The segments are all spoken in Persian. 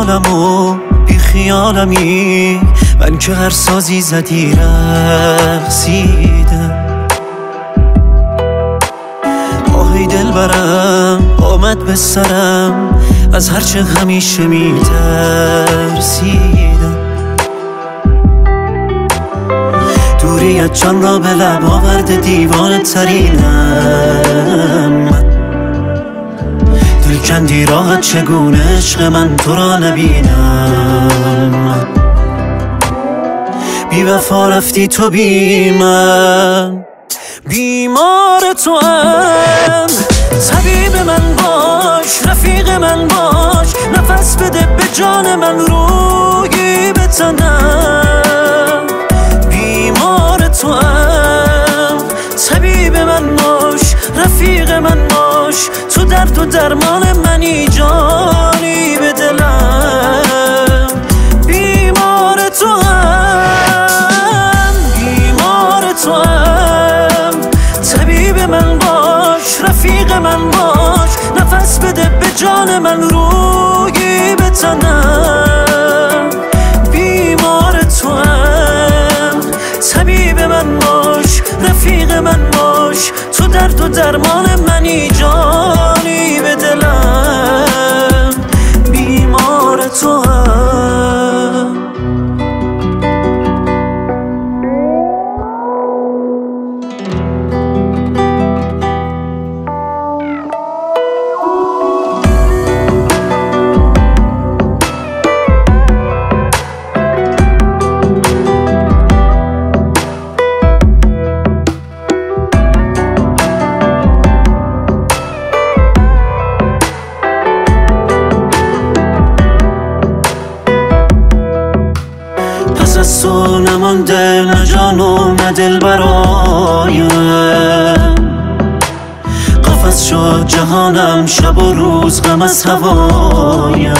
حالم و بی خیالمی. من که هر سازی زدی رقصیدم. آهی دل برم آمد به سرم. از هرچه همیشه میترسیدم. دوریت جان را به لب آورده دیوانه ترینم. کندی راحت چگونه عشق من تو را نبینم؟ بی وفا رفتی تو بی من بیمار تو هم. طبیب من باش رفیق من باش نفس بده به جان من روی به تنم بیمار تو هم. طبیب من باش رفیق من باش تو درد و درمان منی جانی به دلم. بیمار تو هم بیمار تو هم طبیب من باش رفیق من باش نفس بده به جان من روی به تنم بیمار تو هم طبیب من باش رفیق من باش. تو درد و درمان منی جانی به دلم تو نمانده نه جان و نه دل برایم. قفص شد جهانم شب و روز غم از هوایم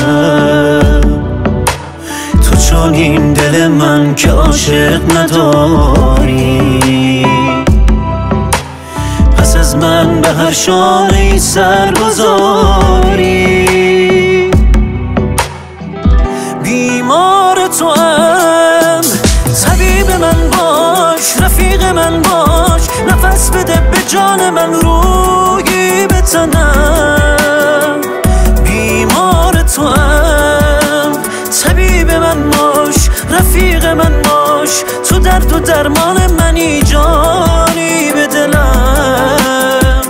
تو چون این دل من که عاشق نداری. پس از من به هر شانه ای من باش نفس بده به جان من روی به تنم بیمار تو هم طبیب من باش رفیق من باش تو درد و درمان منی جانی به دلم.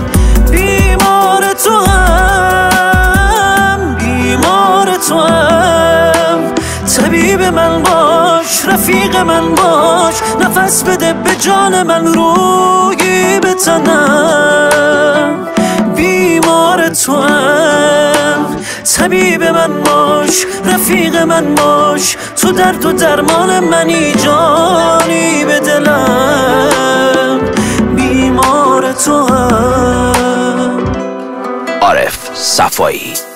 بیمار تو هم بیمار تو هم طبیب من باش. رفیق من باش نفس بده به جان من روی به تنم بیمار تو هم طبیب من باش رفیق من باش تو درد و درمان منی جانی به دلم. بیمار تو هم عارف صفایی.